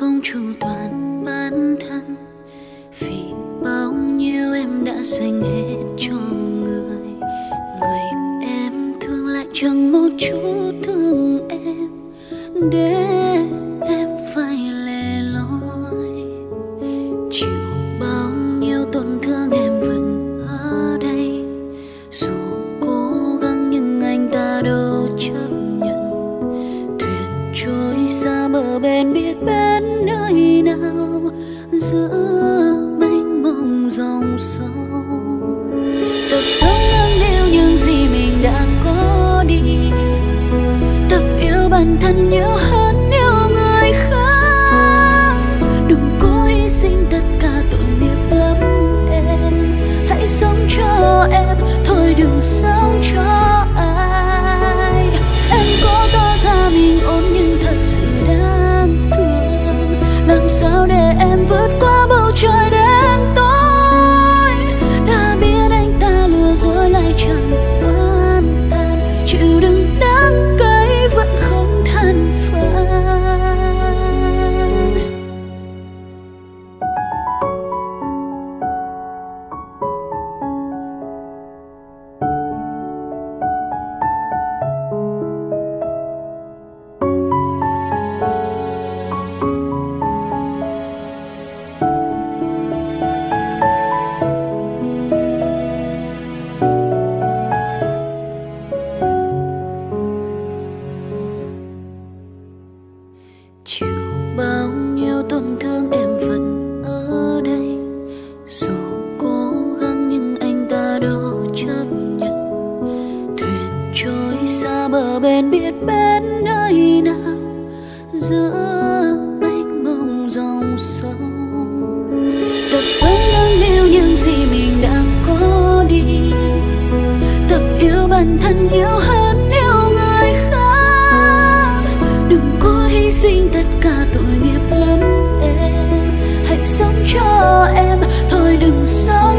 không chu toàn bản thân. Vì bao nhiêu em đã dành hết cho người người em thương lại chẳng một chút thương em. Để bản thân nhiều hơn yêu người khác. Đừng cố hy sinh tất cả tội nghiệp lắm em. Hãy sống cho em, thôi đừng sống cho bên biển bên nơi nào, giữa mênh mông dòng sông. Tập sống đáng yêu những gì mình đã có đi, tập yêu bản thân yêu hơn yêu người khác. Đừng có hy sinh tất cả tội nghiệp lắm em, hãy sống cho em, thôi đừng sống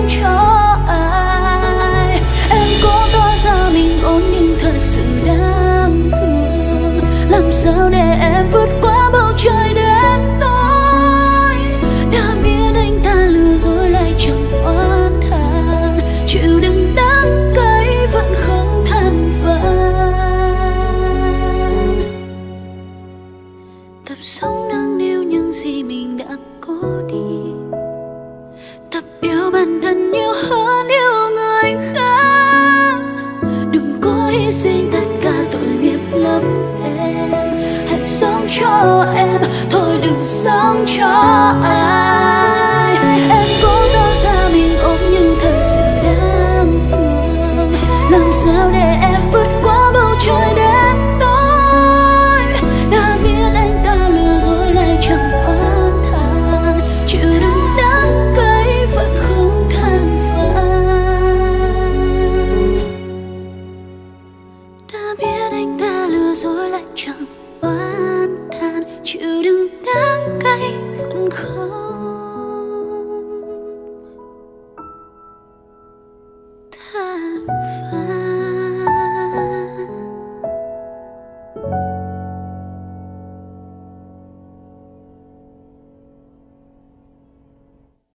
hy sinh tất cả tội nghiệp lắm em. Hãy sống cho em, thôi đừng sống cho anh dối lại chẳng oán than. Chịu đựng đáng cay